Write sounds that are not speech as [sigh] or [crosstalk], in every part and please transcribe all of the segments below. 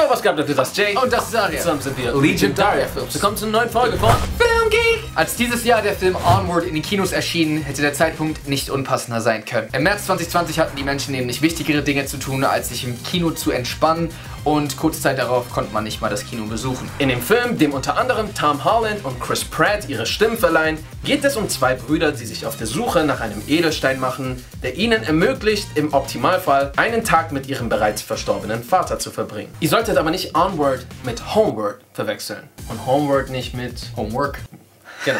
Yo, was gab das ist Jay? Und das ist Aria. Zusammen sind wir Legendary Films. Willkommen zu einer neuen Folge von Filmgeek! Als dieses Jahr der Film Onward in den Kinos erschien, hätte der Zeitpunkt nicht unpassender sein können. Im März 2020 hatten die Menschen nämlich wichtigere Dinge zu tun, als sich im Kino zu entspannen und kurz Zeit darauf konnte man nicht mal das Kino besuchen. In dem Film, dem unter anderem Tom Holland und Chris Pratt ihre Stimmen verleihen, geht es um zwei Brüder, die sich auf der Suche nach einem Edelstein machen, der ihnen ermöglicht, im Optimalfall einen Tag mit ihrem bereits verstorbenen Vater zu verbringen. Ihr solltet aber nicht Onward mit Homeward verwechseln. Und Homeward nicht mit Homework. Genau.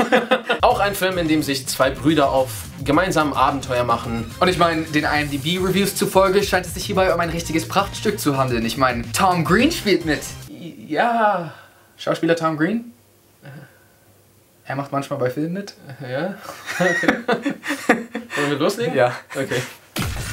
[laughs] Auch ein Film, in dem sich zwei Brüder auf gemeinsamen Abenteuer machen. Und ich meine, den IMDb-Reviews zufolge scheint es sich hierbei um ein richtiges Prachtstück zu handeln. Ich meine, Tom Green spielt mit. Ja. Schauspieler Tom Green? Er macht manchmal bei Filmen mit. Ja. [laughs] Okay. Wollen wir loslegen? Ja. Okay.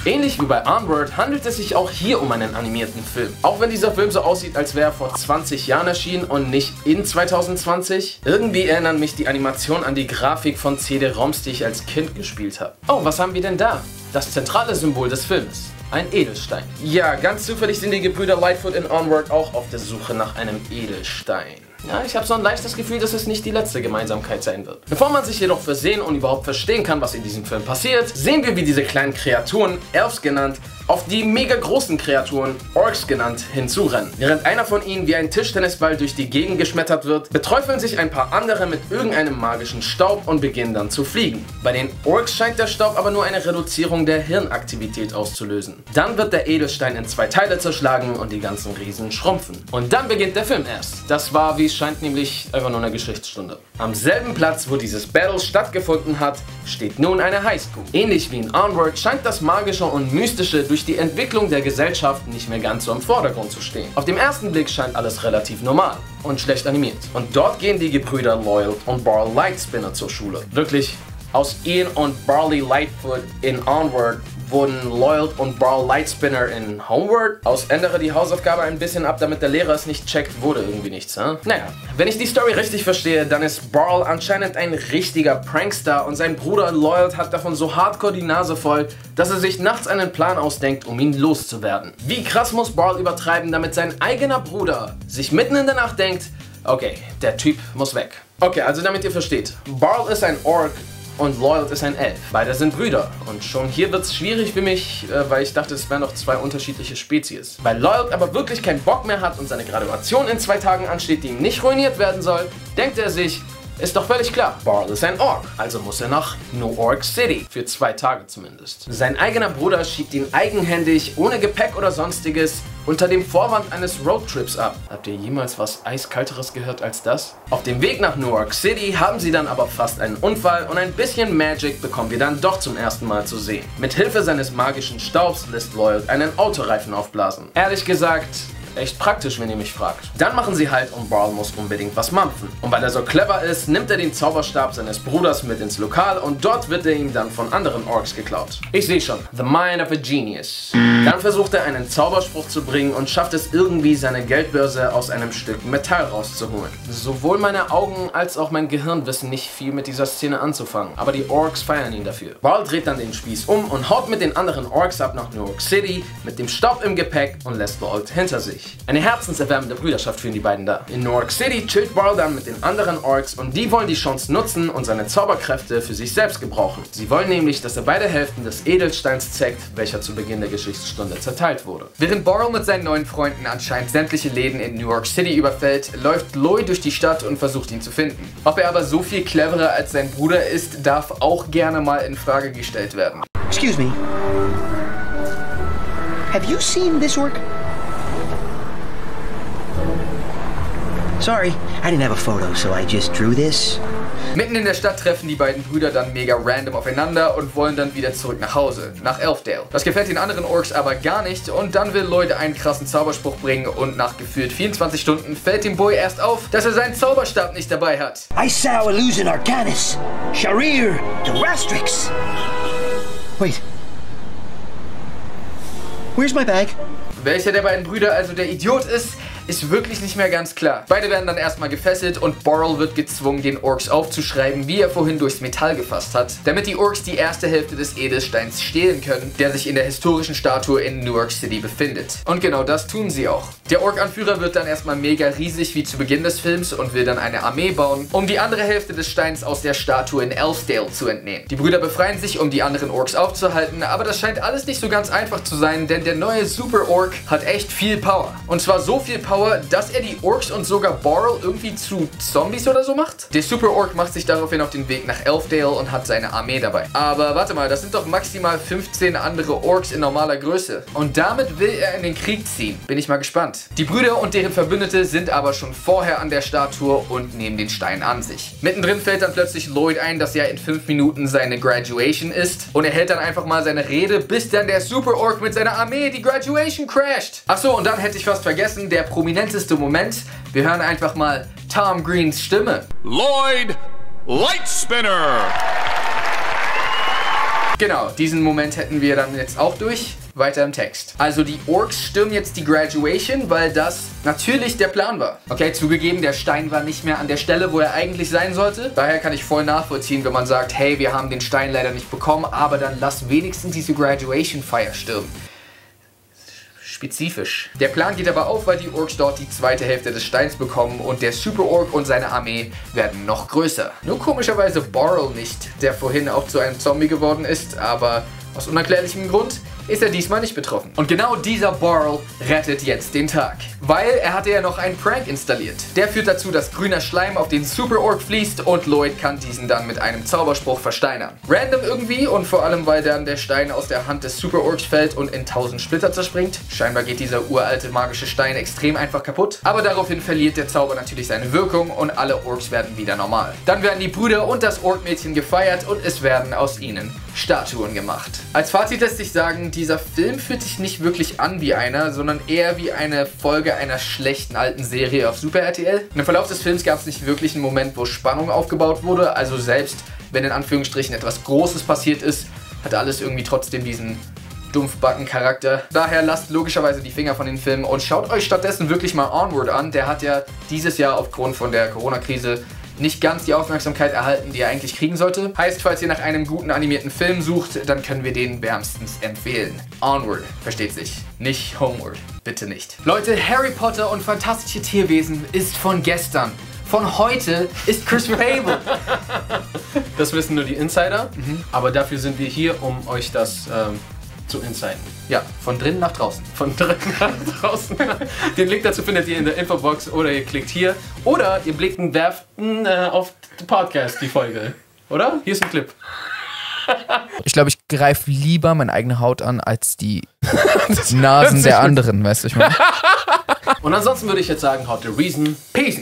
Ähnlich wie bei Onward handelt es sich auch hier um einen animierten Film. Auch wenn dieser Film so aussieht, als wäre er vor 20 Jahren erschienen und nicht in 2020. Irgendwie erinnern mich die Animationen an die Grafik von CD-ROMs, die ich als Kind gespielt habe. Oh, was haben wir denn da? Das zentrale Symbol des Films. Ein Edelstein. Ja, ganz zufällig sind die Gebrüder Lightfoot in Onward auch auf der Suche nach einem Edelstein. Ja, ich habe so ein leichtes Gefühl, dass es nicht die letzte Gemeinsamkeit sein wird. Bevor man sich jedoch versehen und überhaupt verstehen kann, was in diesem Film passiert, sehen wir, wie diese kleinen Kreaturen, Elves genannt, auf die mega großen Kreaturen, Orks genannt, hinzurennen. Während einer von ihnen wie ein Tischtennisball durch die Gegend geschmettert wird, beträufeln sich ein paar andere mit irgendeinem magischen Staub und beginnen dann zu fliegen. Bei den Orks scheint der Staub aber nur eine Reduzierung der Hirnaktivität auszulösen. Dann wird der Edelstein in zwei Teile zerschlagen und die ganzen Riesen schrumpfen. Und dann beginnt der Film erst. Das war, wie es scheint, nämlich einfach nur eine Geschichtsstunde. Am selben Platz, wo dieses Battle stattgefunden hat, steht nun eine Highschool. Ähnlich wie in Onward scheint das Magische und Mystische durch die Entwicklung der Gesellschaft nicht mehr ganz so im Vordergrund zu stehen. Auf dem ersten Blick scheint alles relativ normal und schlecht animiert. Und dort gehen die Gebrüder Loyal und Barl Lightspinner zur Schule. Wirklich, aus Ian und Barley Lightfoot in Onward wurden Loyal und Barl Lightspinner in Homeward. Aus ändere die Hausaufgabe ein bisschen ab, damit der Lehrer es nicht checkt, wurde irgendwie nichts, hä? Naja, wenn ich die Story richtig verstehe, dann ist Barl anscheinend ein richtiger Prankster und sein Bruder Loyal hat davon so hardcore die Nase voll, dass er sich nachts einen Plan ausdenkt, um ihn loszuwerden. Wie krass muss Barl übertreiben, damit sein eigener Bruder sich mitten in der Nacht denkt, okay, der Typ muss weg. Okay, also damit ihr versteht, Barl ist ein Ork, und Loyal ist ein Elf. Beide sind Brüder. Und schon hier wird es schwierig für mich, äh, weil ich dachte, es wären doch zwei unterschiedliche Spezies. Weil Loyal aber wirklich keinen Bock mehr hat und seine Graduation in zwei Tagen ansteht, die ihm nicht ruiniert werden soll, denkt er sich, ist doch völlig klar, Barl ist ein Ork, also muss er nach New Ork City, für zwei Tage zumindest. Sein eigener Bruder schiebt ihn eigenhändig, ohne Gepäck oder sonstiges, unter dem Vorwand eines Roadtrips ab. Habt ihr jemals was eiskalteres gehört als das? Auf dem Weg nach New York City haben sie dann aber fast einen Unfall und ein bisschen Magic bekommen wir dann doch zum ersten Mal zu sehen. Mit Hilfe seines magischen Staubs lässt Lloyd einen Autoreifen aufblasen. Ehrlich gesagt, Echt praktisch, wenn ihr mich fragt. Dann machen sie halt und Barl muss unbedingt was mampfen. Und weil er so clever ist, nimmt er den Zauberstab seines Bruders mit ins Lokal und dort wird er ihm dann von anderen Orks geklaut. Ich sehe schon, the mind of a genius. Dann versucht er einen Zauberspruch zu bringen und schafft es irgendwie, seine Geldbörse aus einem Stück Metall rauszuholen. Sowohl meine Augen als auch mein Gehirn wissen nicht viel mit dieser Szene anzufangen, aber die Orks feiern ihn dafür. Barl dreht dann den Spieß um und haut mit den anderen Orks ab nach New York City mit dem Staub im Gepäck und lässt Bolt hinter sich. Eine herzenserwärmende Brüderschaft führen die beiden da. In New York City chillt Barl dann mit den anderen Orks und die wollen die Chance nutzen und seine Zauberkräfte für sich selbst gebrauchen. Sie wollen nämlich, dass er beide Hälften des Edelsteins zeigt, welcher zu Beginn der Geschichtsstunde zerteilt wurde. Während Borrow mit seinen neuen Freunden anscheinend sämtliche Läden in New York City überfällt, läuft Lloyd durch die Stadt und versucht ihn zu finden. Ob er aber so viel cleverer als sein Bruder ist, darf auch gerne mal in Frage gestellt werden. Excuse me. Have you seen this work? Sorry, I didn't have a photo, so I just drew this. Mitten in der Stadt treffen die beiden Brüder dann mega random aufeinander und wollen dann wieder zurück nach Hause, nach Elfdale. Das gefällt den anderen Orks aber gar nicht und dann will Lloyd einen krassen Zauberspruch bringen und nach gefühlt 24 Stunden fällt dem Boy erst auf, dass er seinen Zauberstab nicht dabei hat. I saw Illusion Arcanis, Sharir, Rastrix. Wait. Where's my bag? Welcher der beiden Brüder also der Idiot ist, ist wirklich nicht mehr ganz klar. Beide werden dann erstmal gefesselt und Borrell wird gezwungen, den Orks aufzuschreiben, wie er vorhin durchs Metall gefasst hat, damit die Orks die erste Hälfte des Edelsteins stehlen können, der sich in der historischen Statue in Newark City befindet. Und genau das tun sie auch. Der Ork-Anführer wird dann erstmal mega riesig wie zu Beginn des Films und will dann eine Armee bauen, um die andere Hälfte des Steins aus der Statue in Elfdale zu entnehmen. Die Brüder befreien sich, um die anderen Orks aufzuhalten, aber das scheint alles nicht so ganz einfach zu sein, denn der neue Super Ork hat echt viel Power. Und zwar so viel Power, dass er die Orks und sogar Borrell irgendwie zu Zombies oder so macht. Der Super Ork macht sich daraufhin auf den Weg nach Elfdale und hat seine Armee dabei. Aber warte mal, das sind doch maximal 15 andere Orks in normaler Größe. Und damit will er in den Krieg ziehen. Bin ich mal gespannt. Die Brüder und deren Verbündete sind aber schon vorher an der Statue und nehmen den Stein an sich. Mittendrin fällt dann plötzlich Lloyd ein, dass ja in 5 Minuten seine Graduation ist. Und er hält dann einfach mal seine Rede, bis dann der Super Ork mit seiner Armee die Graduation crasht. Achso, und dann hätte ich fast vergessen, der prominenteste Moment. Wir hören einfach mal Tom Greens Stimme. Lloyd Lightspinner. Genau, diesen Moment hätten wir dann jetzt auch durch. Weiter im Text. Also die Orks stürmen jetzt die Graduation, weil das natürlich der Plan war. Okay, zugegeben, der Stein war nicht mehr an der Stelle, wo er eigentlich sein sollte. Daher kann ich voll nachvollziehen, wenn man sagt, hey, wir haben den Stein leider nicht bekommen, aber dann lass wenigstens diese Graduation Feier stürmen spezifisch. Der Plan geht aber auf, weil die Orks dort die zweite Hälfte des Steins bekommen und der Super Ork und seine Armee werden noch größer. Nur komischerweise Borrell nicht, der vorhin auch zu einem Zombie geworden ist, aber aus unerklärlichem Grund ist er diesmal nicht betroffen. Und genau dieser Borrell rettet jetzt den Tag. Weil er hatte ja noch einen Prank installiert. Der führt dazu, dass grüner Schleim auf den Super Ork fließt und Lloyd kann diesen dann mit einem Zauberspruch versteinern. Random irgendwie und vor allem, weil dann der Stein aus der Hand des Super Orks fällt und in tausend Splitter zerspringt. Scheinbar geht dieser uralte magische Stein extrem einfach kaputt. Aber daraufhin verliert der Zauber natürlich seine Wirkung und alle Orks werden wieder normal. Dann werden die Brüder und das Orkmädchen gefeiert und es werden aus ihnen Statuen gemacht. Als Fazit lässt sich sagen, dieser Film fühlt sich nicht wirklich an wie einer, sondern eher wie eine Folge einer schlechten alten Serie auf Super RTL. Im Verlauf des Films gab es nicht wirklich einen Moment, wo Spannung aufgebaut wurde, also selbst wenn in Anführungsstrichen etwas Großes passiert ist, hat alles irgendwie trotzdem diesen Dumpfbacken-Charakter. Daher lasst logischerweise die Finger von den Filmen und schaut euch stattdessen wirklich mal Onward an. Der hat ja dieses Jahr aufgrund von der Corona-Krise nicht ganz die Aufmerksamkeit erhalten, die er eigentlich kriegen sollte. Heißt, falls ihr nach einem guten animierten Film sucht, dann können wir den wärmstens empfehlen. Onward, versteht sich. Nicht Homeward. Bitte nicht. Leute, Harry Potter und fantastische Tierwesen ist von gestern. Von heute ist Chris [laughs] Fable. Das wissen nur die Insider, aber dafür sind wir hier, um euch das ähm, zu insighten. ja, von drinnen nach draußen. Von drinnen nach draußen. [laughs] Den Link dazu findet ihr in der Infobox oder ihr klickt hier. Oder ihr blickt und werft äh, auf den Podcast die Folge. Oder? Hier ist ein Clip. [laughs] Ich glaube, ich greife lieber meine eigene Haut an als die [laughs] Nasen der anderen, weißt du, ich meine. Und ansonsten würde ich jetzt sagen, how to reason. Peace.